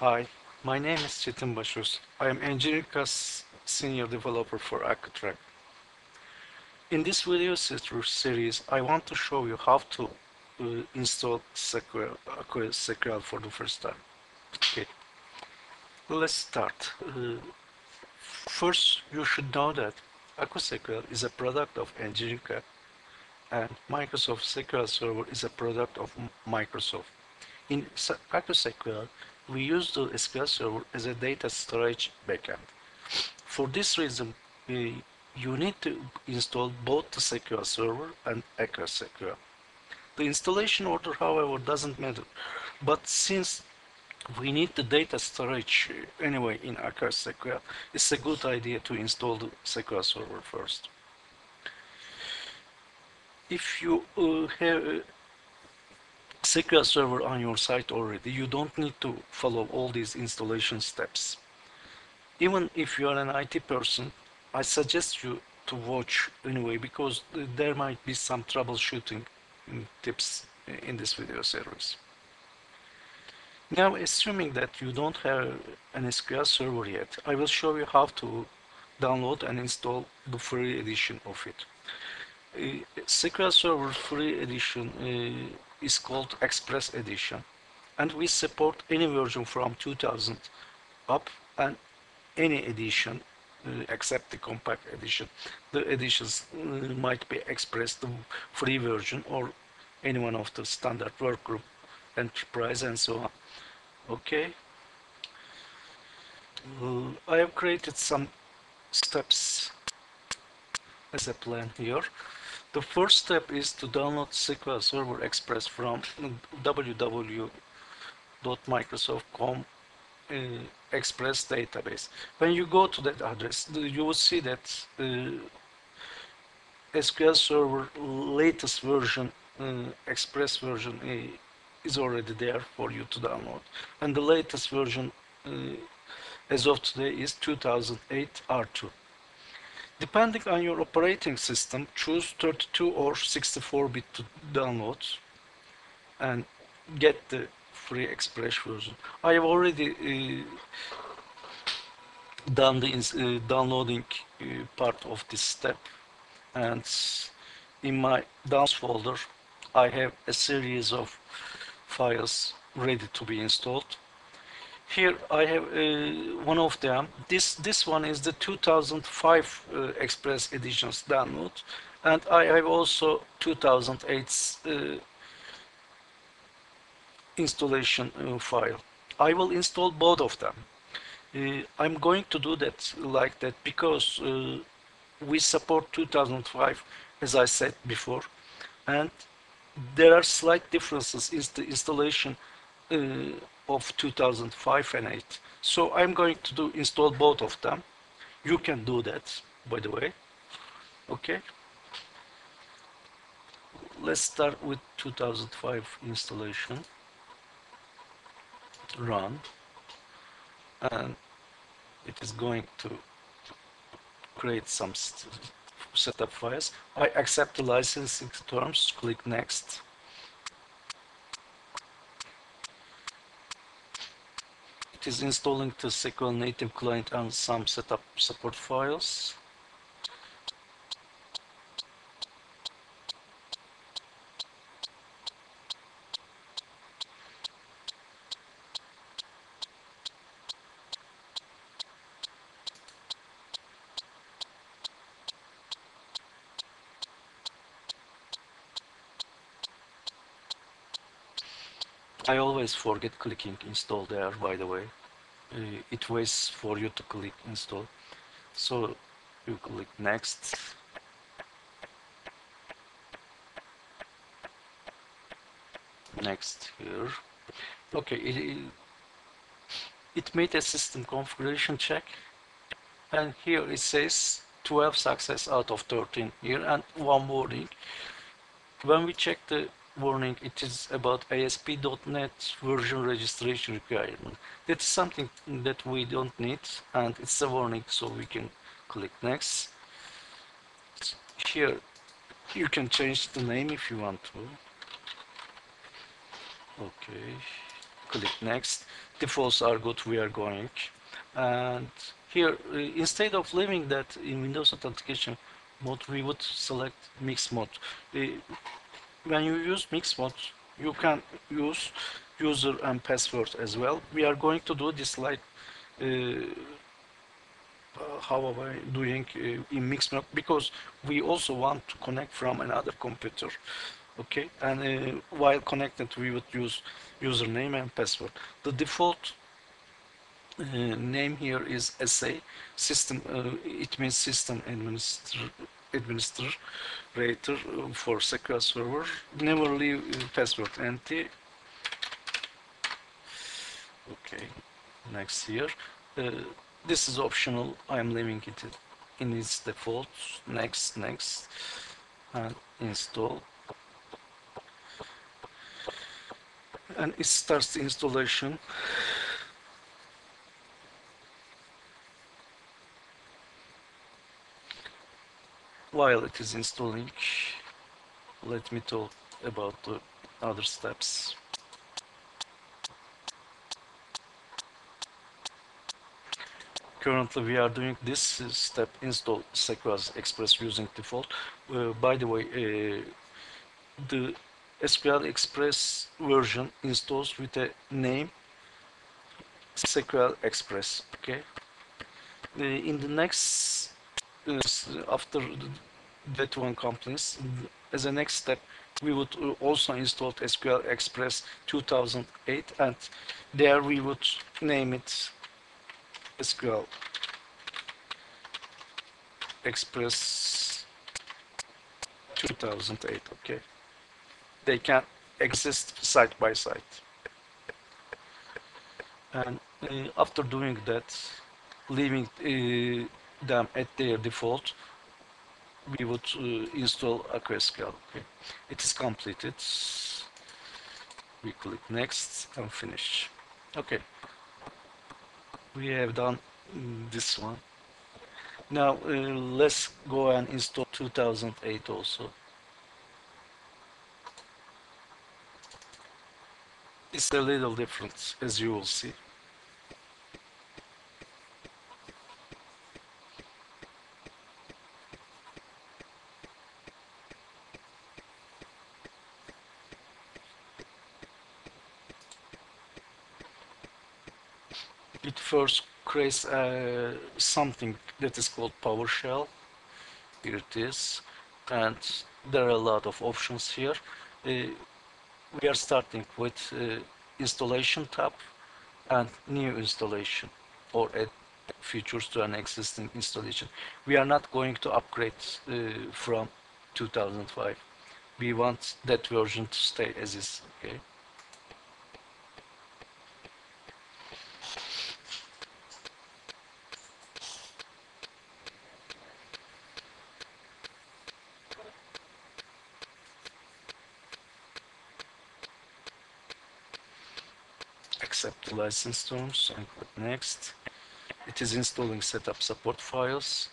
Hi, my name is Çetin Başöz. I am Engineerica Senior Developer for AccuTrack. In this video series, I want to show you how to uh, install SQL, SQL for the first time. Okay, let's start. Uh, first, you should know that AccuSQL is a product of Engineerica and Microsoft SQL Server is a product of Microsoft. In AccuSQL, we use the SQL Server as a data storage backend. For this reason, we, you need to install both the SQL Server and AccuSQL. The installation order, however, doesn't matter. But since we need the data storage anyway in AccuSQL, it's a good idea to install the SQL Server first. If you uh, have SQL Server on your site already, you don't need to follow all these installation steps. Even if you are an IT person, I suggest you to watch anyway because there might be some troubleshooting tips in this video series. Now, assuming that you don't have an SQL Server yet, I will show you how to download and install the free edition of it. Uh, SQL Server free edition uh, is called Express Edition and we support any version from 2000 up and any edition uh, except the compact edition. The editions uh, might be Express, the free version or any one of the standard workgroup, enterprise and so on. Okay. Uh, I have created some steps as a plan here. The first step is to download SQL Server Express from www.microsoft.com uh, Express database. When you go to that address, you will see that uh, SQL Server latest version, uh, Express version, uh, is already there for you to download. And the latest version uh, as of today is 2008 R2. Depending on your operating system, choose 32 or 64-bit to download and get the free Express version. I have already uh, done the uh, downloading uh, part of this step and in my downs folder I have a series of files ready to be installed here I have uh, one of them. This this one is the 2005 uh, Express editions download, and I have also 2008 uh, installation uh, file. I will install both of them. Uh, I'm going to do that like that because uh, we support 2005, as I said before, and there are slight differences in the installation of 2005 and 8. So I'm going to do install both of them. You can do that, by the way. Okay. Let's start with 2005 installation. Run. And it is going to create some setup files. I accept the licensing terms, click next. It is installing the SQL native client and some setup support files. I always forget clicking install there, by the way. Uh, it waits for you to click install. So you click next. Next here. Okay, it, it made a system configuration check. And here it says 12 success out of 13 here and one warning. When we check the warning it is about ASP.NET version registration requirement. That's something that we don't need and it's a warning so we can click next. Here you can change the name if you want to. Okay. click next defaults are good we are going and here uh, instead of leaving that in windows authentication mode we would select mix mode uh, when you use mix mode you can use user and password as well. We are going to do this like uh, uh, how am I doing uh, in mix mode because we also want to connect from another computer okay? And uh, while connected we would use username and password. The default uh, name here is SA system uh, it means system administrator administrator for SQL Server never leave password empty. Okay next here. Uh, this is optional. I am leaving it in its default. Next next. And install. And it starts the installation while it is installing. Let me talk about the other steps. Currently we are doing this step install SQL Express using default. Uh, by the way uh, the SQL Express version installs with a name SQL Express okay? Uh, in the next uh, after that one completes as a next step we would also install SQL Express 2008 and there we would name it SQL Express 2008 okay? They can exist side by side. And uh, after doing that leaving uh, them at their default we would uh, install AccuSQL okay? It is completed. We click next and finish. Okay. We have done this one. Now uh, let's go and install 2008 also. It's a little different as you will see it first creates uh, something that is called PowerShell. Here it is, and there are a lot of options here. Uh, we are starting with uh, installation tab and new installation or add features to an existing installation. We are not going to upgrade uh, from 2005. We want that version to stay as is. Okay. Accept the license terms and click next. It is installing setup support files.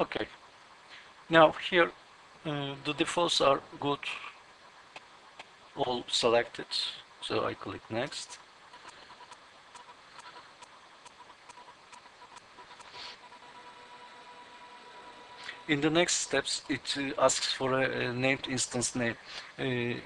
Okay. Now here uh, the defaults are good, all selected. So I click next. In the next steps, it uh, asks for a, a, named instance name. Uh,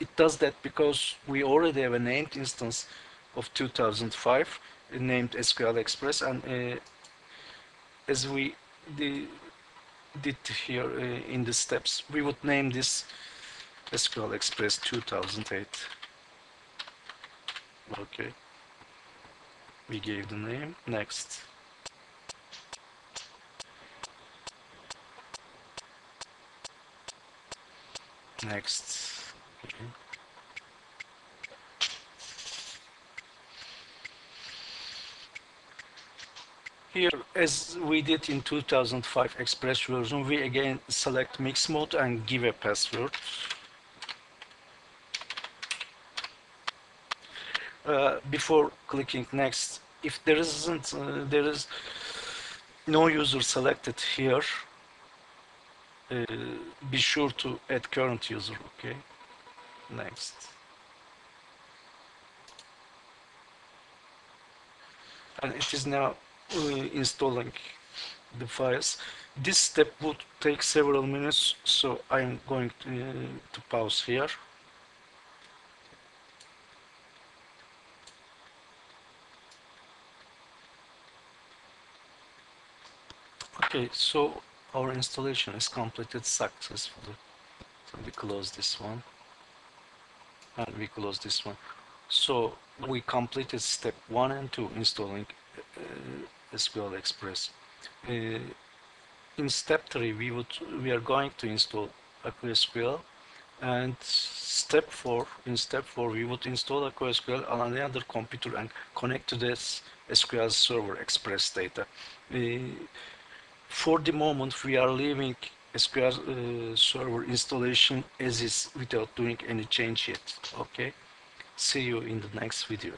it does that because we already have a named instance of 2005 named SQL Express and uh, as we the, did here uh, in the steps. We would name this SQL Express 2008. Okay. We gave the name. Next. next okay. Here, as we did in 2005 Express version, we again select mix mode and give a password. Uh, before clicking next, if there isn't, uh, there is no user selected here, uh, be sure to add current user, okay? Next. And it is now installing the files. This step would take several minutes, so I'm going to, uh, to pause here. Okay, so our installation is completed successfully. So we close this one and we close this one. So we completed step one and two installing uh, SQL Express. Uh, in step three, we would we are going to install AccuSQL, and step four in step four we would install AccuSQL on another computer and connect to this SQL Server Express data. Uh, for the moment, we are leaving SQL uh, Server installation as is without doing any change yet. Okay. See you in the next video.